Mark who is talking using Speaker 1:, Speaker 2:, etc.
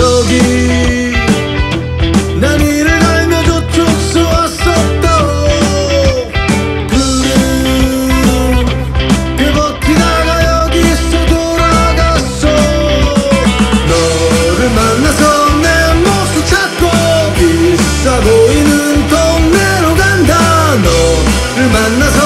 Speaker 1: 저기 난 이를 갈며 저쪽 쏘았었다. 그래 꽤 버티다가 여기서 돌아갔어. 너를 만나서 내 모습 찾고 비싸 보이는 동네로 간다. 너를 만나서